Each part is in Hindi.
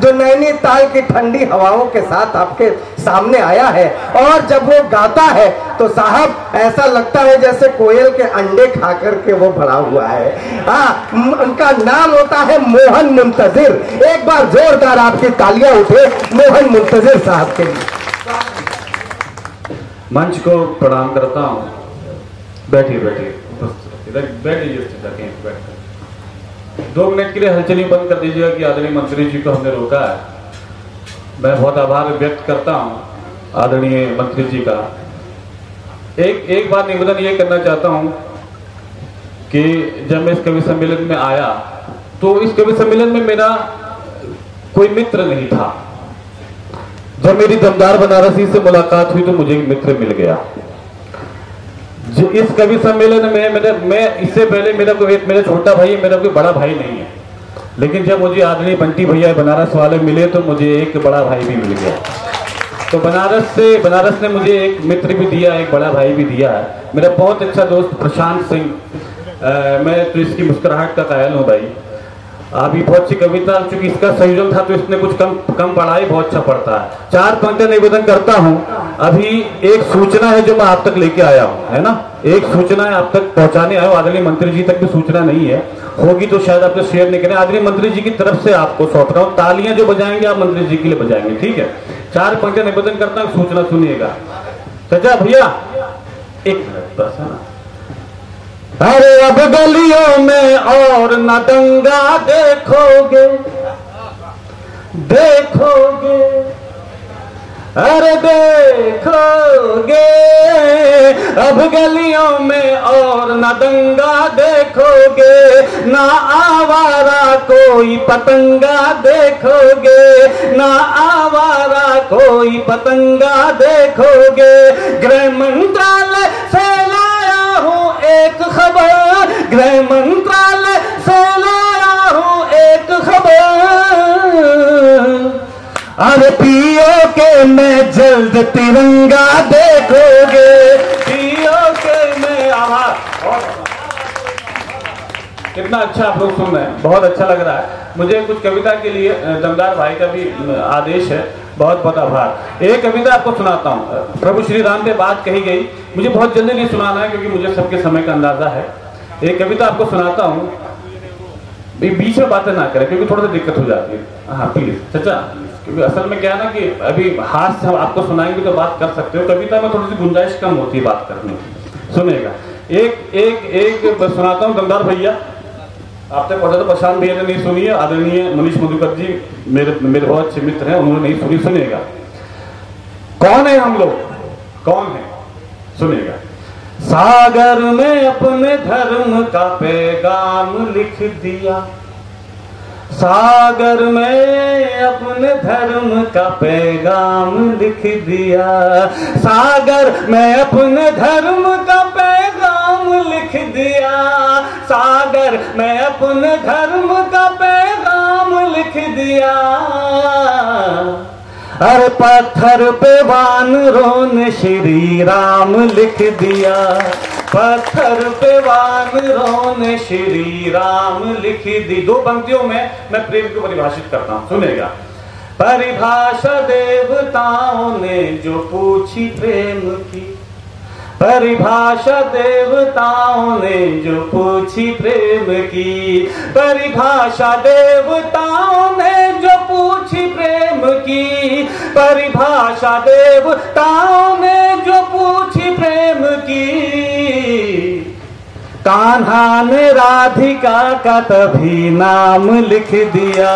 जो नैनीताल की ठंडी हवाओं के साथ आपके सामने आया है और जब वो गाता है तो साहब ऐसा लगता है जैसे कोयल के अंडे खा करके वो भरा हुआ है। हाँ उनका नाम होता है मोहन मुंतजिर। एक बार जोरदार आपकी तालियाँ उठे मोहन मुंतजिर साहब के लिए। मंच को प्रणाम करता हूँ। बैठिए बैठिए। इधर बैठ। दो मिनट के लिए हलचली बंद कर दीजिएगा कि आदरणीय मंत्री जी को हमने रोका है। मैं बहुत आभार व्यक्त करता हूँ आदरणीय मंत्री जी का। एक एक बार निवेदन ये करना चाहता हूँ कि जब मैं इस कवि सम्मेलन में आया तो इस कवि सम्मेलन में मेरा कोई मित्र नहीं था। जब मेरी दमदार बनारसी से मुलाकात हुई तो मुझे मित्र मिल गया। इस कवि सम्मेलन में मेरे, मैं इससे पहले मेरा कोई मेरा छोटा भाई है मेरा कोई बड़ा भाई नहीं है। लेकिन जब मुझे आदरणीय बंटी भैया बनारस वाले मिले तो मुझे एक बड़ा भाई भी मिल गया। तो बनारस से, बनारस ने मुझे एक मित्र भी दिया, एक बड़ा भाई भी दिया। मेरा बहुत अच्छा दोस्त प्रशांत सिंह मैं तो इसकी मुस्कुराहट का कायल हूँ भाई। अभी बहुत अच्छी कविता चूँकि, इसका संयोजन था तो इसने कुछ कम कम पढ़ाई, बहुत अच्छा पढ़ता है। चार पंक्ति निवेदन करता हूँ। अभी एक सूचना है जो मैं आप तक लेके आया हूँ, है ना? एक सूचना है आप तक पहुँचाने आया हूँ। आदरणीय मंत्री जी तक भी सूचना नहीं है। होगी तो शायद आपसे शेयर नहीं करें। आदरणीय मंत्री जी की तरफ़ से आपको सौंप रहा हूँ तालियाँ जो बजाएँगे, आप मंत्री जी के लिए बजाएँगे, ठीक है? चार पंक्ति निवेदन करता हूँ, सूचना सुनिएगा। चाचा भैया, एक मिनट, बस, है ना? अरे अब गलियों में और न दंगा देखोगे देखोगे। अरे देखोगे, अब गलियों में और न दंगा देखोगे, ना आवारा कोई पतंगा देखोगे, ना आवारा कोई पतंगा देखोगे। गृह मंत्रालय से एक खबर, गृह मंत्रालय से लाया हूँ एक खबर। अरे पियो के, मैं जल्द तिरंगा देखोगे पियो के मैं आभार कितना अच्छा आप लोग सुन रहे हैं। बहुत अच्छा लग रहा है। मुझे कुछ कविता के लिए दमदार भाई का भी आदेश है। बहुत बहुत आभार। एक कविता आपको सुनाता हूँ। प्रभु श्री राम पे बात कही गई। मुझे बहुत जल्दी नहीं सुनाना है, क्योंकि मुझे सबके समय का अंदाज़ा है। एक कविता आपको सुनाता हूँ। बीच में बातें ना करें, क्योंकि थोड़ा सा दिक्कत हो जाती है। हाँ प्लीज़ चाचा, क्योंकि असल में क्या ना कि अभी हाथ से हम आपको सुनाएँगे तो बात कर सकते हो। कविता में थोड़ी सी गुंजाइश कम होती है बात करने की। सुनेगा एक एक एक सुनाता हूँ, दमदार भैया। आपने पढ़ा तो प्रशांत भैया ने नहीं सुनी है आदरणीय मनीष मधुकर जी, मेरे मेरे बहुत अच्छे मित्र हैं, उन्होंने नहीं सुनी, सुनेगा। कौन है हम लोग? कौन है? सुनेगा। सागर में अपने धर्म का पैगाम लिख दिया। सागर में अपने धर्म का पैगाम लिख दिया। सागर में अपने धर्म का लिख दिया। सागर, में अपने धर्म का पैगाम लिख दिया। अरे पत्थर पे वानरों ने श्री राम लिख दिया। पत्थर पे वानरों ने श्री राम लिख दी। दो पंक्तियों में मैं प्रेम को परिभाषित करता हूँ, सुनेगा? परिभाषा देवताओं ने जो पूछी प्रेम की परिभाषा देवताओं ने जो पूछी प्रेम की। परिभाषा देवताओं ने जो पूछी प्रेम की। परिभाषा देवताओं ने जो पूछी प्रेम की। कान्हा ने राधिका का तभी नाम लिख दिया।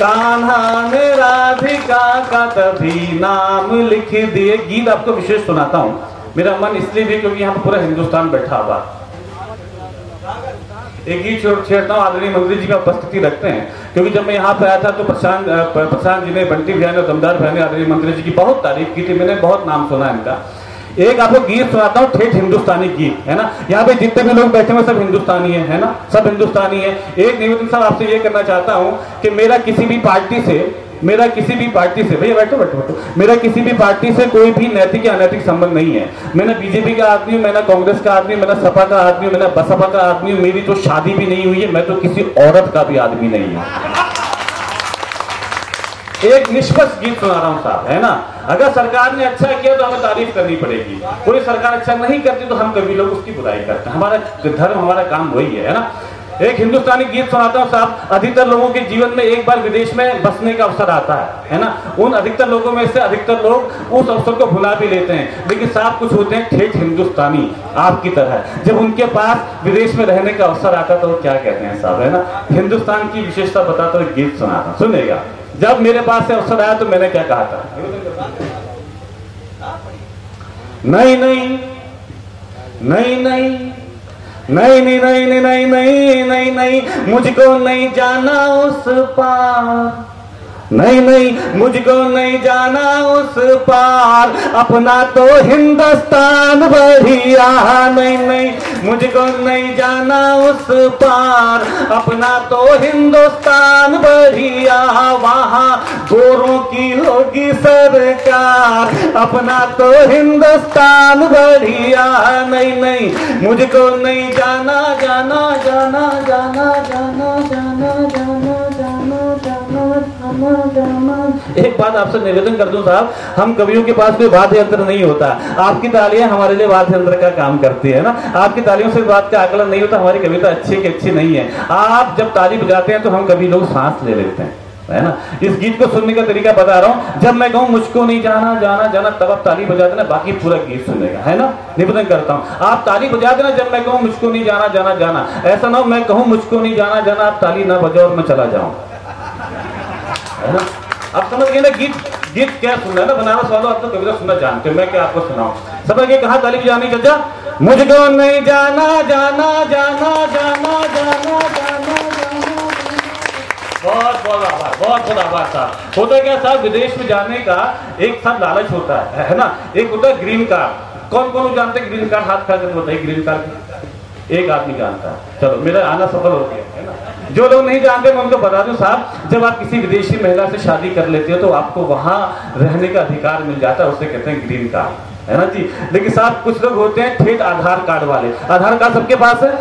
कान्हा ने राधिका का तभी नाम लिख दिए। गीत आपको विशेष सुनाता हूँ। मेरा मन इसलिए भी क्योंकि यहाँ पूरा हिंदुस्तान बैठा हुआ। एक गीत छोड़ छेड़ता हूँ, आदरणीय मंत्री जी का उपस्थिति रखते हैं। क्योंकि जब मैं यहाँ पे आया था तो प्रशांत प्रशांत जी ने, बंटी भैया ने दमदार भैया ने, आदरणीय मंत्री जी की बहुत तारीफ़ की थी, मैंने बहुत नाम सुना इनका। एक आपको गीत सुनाता हूँ, ठेठ हिंदुस्तानी गीत, है ना? यहाँ पे जितने भी लोग बैठे हुए सब हिंदुस्तानी है है ना? सब हिंदुस्तानी है। एक निवेदन साहब आपसे ये करना चाहता हूँ कि मेरा किसी भी पार्टी से मेरा किसी भी पार्टी से, भैया बैठो बैठो बैठो। मेरा किसी भी पार्टी से कोई भी नैतिक या अनैतिक संबंध नहीं है। मैंने बीजेपी का आदमी हूँ, मैंने कांग्रेस का आदमी मैंने सपा का आदमी हूँ, मैंने बसपा का आदमी हूँ, मेरी तो शादी भी नहीं हुई है, मैं तो किसी औरत का भी आदमी नहीं हूँ। एक निष्पक्ष गीत सुना रहा हूँ, साहब, है ना? अगर सरकार ने अच्छा किया तो हमें तारीफ़ करनी पड़ेगी। कोई सरकार अच्छा नहीं करती तो हम कभी लोग उसकी बुराई करते हैं। हमारा धर्म, हमारा काम वही है ना? एक हिंदुस्तानी गीत सुनाता हूँ, साहब। अधिकतर लोगों के जीवन में एक बार विदेश में बसने का अवसर आता है है ना? उन अधिकतर लोगों में से अधिकतर लोग उस अवसर को भुला भी लेते हैं। लेकिन साहब, कुछ होते हैं, ठेठ हिंदुस्तानी आपकी तरह जब उनके पास विदेश में रहने का अवसर आता तो क्या कहते हैं साहब, है ना? हिंदुस्तान की विशेषता बताता हुए गीत सुनाता सुनेगा। जब मेरे पास से अवसर आया तो मैंने क्या कहा था? नहीं नहीं नहीं नहीं नहीं नहीं नहीं नहीं नहीं नहीं नहीं नहीं मुझको नहीं जाना उस पार। नहीं नहीं, मुझको नहीं जाना उस पार। अपना तो हिंदुस्तान बढ़िया नहीं नहीं, मुझको नहीं जाना उस पार। अपना तो हिंदुस्तान बढ़िया वहाँ गोरों की होगी सरकार। अपना तो हिंदुस्तान बढ़िया नहीं नहीं, मुझको नहीं जाना जाना जाना जाना जाना। एक बात आपसे निवेदन कर दूँ साहब, हम कवियों के पास कोई वाद्य यंत्र नहीं होता। आपकी तालियाँ हमारे लिए वाद्य यंत्र का काम करती है ना? आपकी तालियों से बात का आकलन नहीं होता, हमारी कविता अच्छी की अच्छी नहीं है। आप जब ताली बजाते हैं तो हम कभी लोग सांस ले लेते हैं, है ना? इस गीत को सुनने का तरीका बता रहा हूँ, जब मैं कहूँ, मुझको नहीं जाना जाना जाना, तब आप ताली बजा देना, बाकी पूरा गीत सुनेगा, है ना? निवेदन करता हूँ, आप ताली बजा देना जब मैं कहूँ, मुझको नहीं जाना जाना जाना, ऐसा ना हो, मैं कहूँ, मुझको नहीं जाना जाना, आप ताली ना बजाओ और मैं चला जाऊँ। है ना? अब समझ गए ना, गीत गीत क्या सुनना है ना? बनारस वालों आप तो कविता सुनना जानते हो, मैं क्या आपको सुनाऊं? समझ गए कहा ताली बजानी चल जा? मुझको नहीं जाना जाना जाना जाना जाना जाना बहुत बहुत आभार, बहुत बहुत आभार साहब। होता क्या साहब, विदेश में जाने का एक साथ लालच होता है है ना? एक होता है ग्रीन कार्ड कौन कौन जानते हैं ग्रीन कार्ड हाथ खा कर बताइए ग्रीन कार्ड एक आदमी जानता है। चलो, मेरा आना सफल हो गया। है जो लोग नहीं जानते मैं उनको बता दूँ साहब जब आप किसी विदेशी महिला से शादी कर लेते हो तो आपको वहाँ रहने का अधिकार मिल जाता है उसे कहते हैं ग्रीन कार्ड है ना जी? लेकिन साहब कुछ लोग होते हैं ठेठ आधार कार्ड वाले। आधार कार्ड सबके पास है?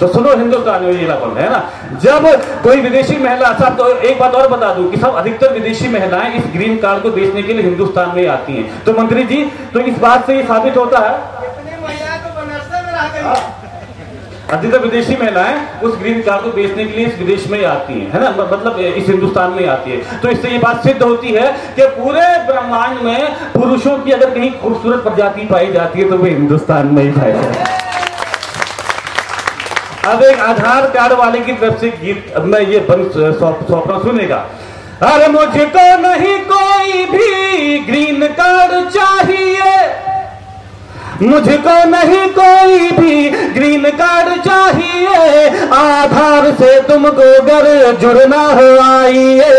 तो सुनो हिंदुस्तान में ये बोल रहे हैं ना जब कोई विदेशी महिला साहब तो एक बात और बता दूँ कि सब अधिकतर विदेशी महिलाएँ इस ग्रीन कार्ड को बेचने के लिए हिंदुस्तान में आती हैं। तो मंत्री जी तो इस बात से ये साबित होता है। अधिकतर विदेशी महिलाएँ उस ग्रीन कार्ड को बेचने के लिए इस विदेश में ही आती हैं, है ना? मतलब इस हिंदुस्तान में आती है। तो इससे ये बात सिद्ध होती है कि पूरे ब्रह्मांड में पुरुषों की अगर कहीं खूबसूरत प्रजाति पाई जाती है तो वे हिंदुस्तान में ही पाई जाती है। अब एक आधार कार्ड वाले की तरफ़ से गीत मैं ये सौंपना सुनेगा। अरे मुझको नहीं कोई भी ग्रीन कार्ड चाहिए। मुझको नहीं कोई भी ग्रीन कार्ड चाहिए। आधार से तुमको घर जुड़ना हो आइए।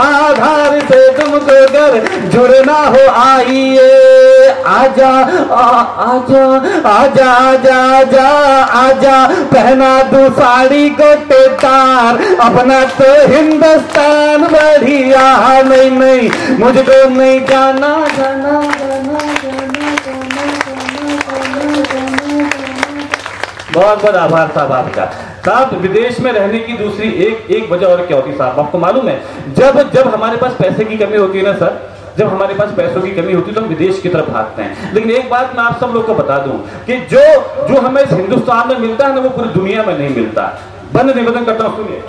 आधार से तुमको घर जुड़ना हो आइए। आजा आ, आजा आजा आजा आजा आजा पहना दू साड़ी को गोटेदार अपना तो हिंदुस्तान बढ़िया। नहीं नहीं मुझको नहीं जाना जाना जाना। बहुत बहुत आभार साहब आपका। साहब, विदेश में रहने की दूसरी एक एक वजह और क्या होती साहब? आपको मालूम है, जब जब हमारे पास पैसे की कमी होती है ना सर, जब हमारे पास पैसों की कमी होती है तो हम विदेश की तरफ़ भागते हैं। लेकिन एक बात मैं आप सब लोग को बता दूँ कि जो जो हमें हिंदुस्तान में मिलता है ना, वो पूरी दुनिया में नहीं मिलता। बंद निवेदन करता हूँ, सुनिए।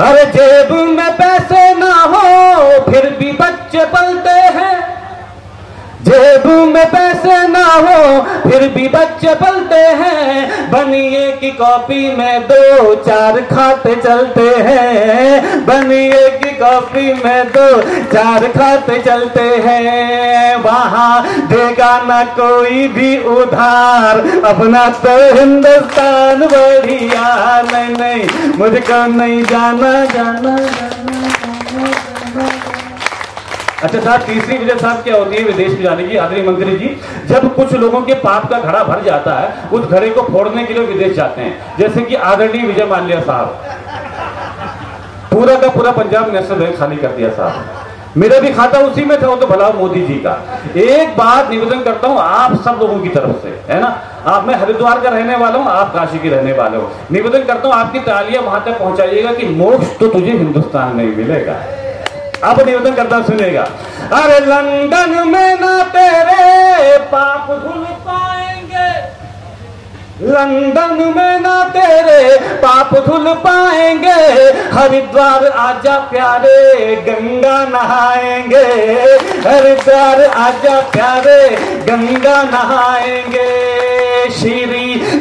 अरे जेब में पैसे ना हो, फिर भी बच्चे पलते हैं जेब में पैसे ना हो फिर भी बच्चे पलते हैं। बनिए की कॉपी में दो, चार खाते चलते हैं। बनिए की कॉपी में दो, चार खाते चलते हैं। वहाँ देगा ना कोई भी उधार। अपना तो हिंदुस्तान बढ़िया। नहीं नहीं, मुझको नहीं जाना जाना जाना। अच्छा साहब, तीसरी वजह साहब क्या होती है विदेश में जाने की? आदरणीय मंत्री जी, जब कुछ लोगों के पाप का घड़ा भर जाता है, उस घड़े को फोड़ने के लिए विदेश जाते हैं। जैसे कि आदरणीय विजय माल्या साहब। पूरा का पूरा पंजाब नेशनल बैंक खाली कर दिया साहब। मेरा भी खाता उसी में था, वो तो भला मोदी जी का। एक बात निवेदन करता हूँ, आप सब लोगों की तरफ़ से, है ना? आप, मैं हरिद्वार का रहने वाला हूँ, आप काशी के रहने वाले हो। निवेदन करता हूँ, आपकी तालियाँ वहाँ तक पहुंचाइएगा कि मोक्ष तो तुझे हिंदुस्तान में मिलेगा। अब निवेदन करता सुनेगा। अरे लंदन में ना तेरे पाप धुल पाएँगे। लंदन में ना तेरे पाप धुल पाएँगे। हरिद्वार आजा प्यारे, गंगा नहाएँगे। हरिद्वार आजा प्यारे, गंगा नहाएँगे। श्री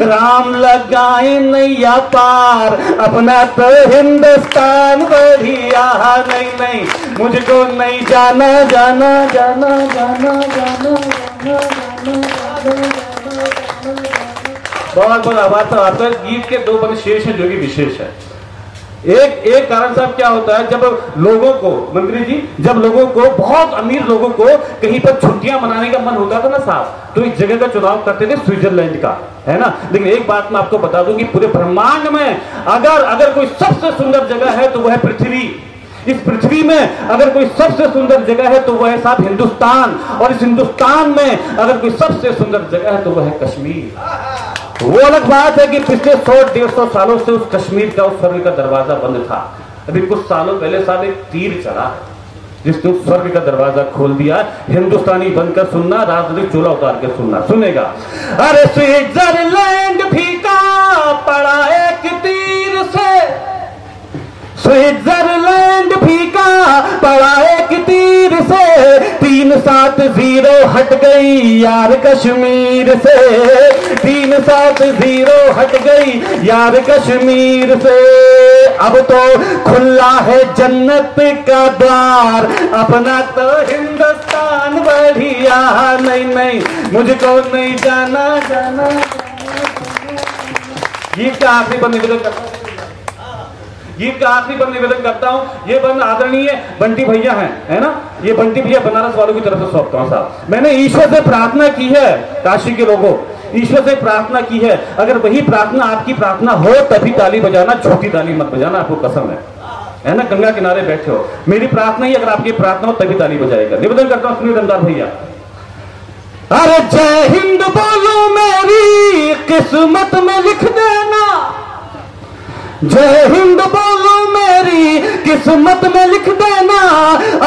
राम लगाए नैया पार, अपना तो हिंदुस्तान बढ़िया नहीं नहीं, मुझको नहीं जाना जाना जाना जाना जाना बहुत बहुत आभार तो आप गीत के दो पक्ष शेष है जो कि विशेष है। एक एक कारण साहब क्या होता है, जब लोगों को, मंत्री जी, जब लोगों को, बहुत अमीर लोगों को कहीं पर छुट्टियाँ मनाने का मन होता था ना साहब तो इस जगह का चुनाव करते थे स्विट्जरलैंड का, है ना? लेकिन एक बात मैं आपको बता दूँ कि पूरे ब्रह्मांड में अगर अगर कोई सबसे सुंदर जगह है तो वह है पृथ्वी। इस पृथ्वी में अगर कोई सबसे सुंदर जगह है तो वह है साहब हिंदुस्तान, और इस हिंदुस्तान में अगर कोई सबसे सुंदर जगह है तो वह है कश्मीर। वो अलग बात है कि पिछले सौ, डेढ़ सौ सालों से उस कश्मीर का, उस स्वर्ग का दरवाज़ा बंद था। अभी कुछ सालों पहले साहब एक तीर चला जिसने उस स्वर्ग का दरवाज़ा खोल दिया। हिंदुस्तानी बनकर सुनना राजनीतिक चूल्हा उतार के सुनना, सुनेगा। अरे स्विट्जरलैंड फीका पड़ा एक तीर से। स्विट्जरलैंड फीका पड़ा एक तीर से। तीन सात ज़ीरो हट गई यार कश्मीर से। तीन सात ज़ीरो हट गई यार कश्मीर से। अब तो खुला है जन्नत का द्वार। अपना तो हिंदुस्तान बढ़िया नहीं नहीं, मुझको नहीं जाना जाना। ये क्या आखिरी हूँ? गीत का आखिरी पर निवेदन करता हूँ। ये बंद आदरणीय बंटी भैया हैं, है ना? ये बंटी भैया बनारस वालों की तरफ़ से सौंपता हूँ, साहब। मैंने ईश्वर से प्रार्थना की है, काशी के लोगों, ईश्वर से प्रार्थना की है। अगर वही प्रार्थना आपकी प्रार्थना हो, तभी ताली बजाना छोटी ताली मत बजाना, आपको कसम है। है ना? गंगा किनारे बैठे हो। मेरी प्रार्थना ही अगर आपकी प्रार्थना हो, तभी ताली बजाएगा। निवेदन करता हूँ सुनील दमदार भैया। अरे जय हिंद बोलो मेरी किस्मत में लिख देना। জয় হিন্দ বলো मेरी किस्मत में लिख देना।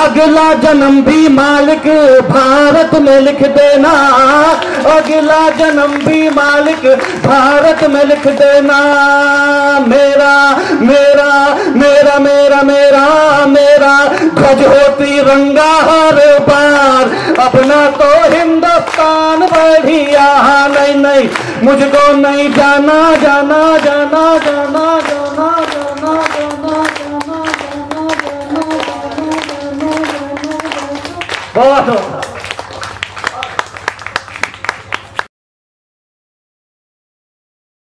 अगला जन्म भी मालिक भारत में लिख देना। अगला जन्म भी मालिक भारत में लिख देना। मेरा मेरा मेरा मेरा मेरा मेरा ध्वज होती रंगा हर बार। अपना तो हिंदुस्तान बढ़िया नहीं नहीं, मुझको नहीं जाना जाना जाना जाना जाना जाना जाना। Volta!